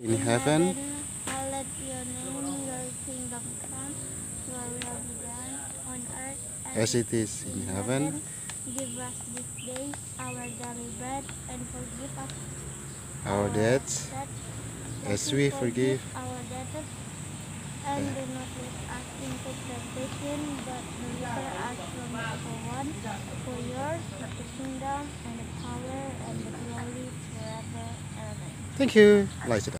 in heaven Hallowed be your name, your kingdom come, your will be done on earth as as it is in heaven. heaven. Give us this day our daily bread and forgive us Our debts debts as we forgive our debtors. And do not let us into temptation, but deliver us from the evil one. For yours is the kingdom and the power and the glory forever. Amen. Thank you. Lights it.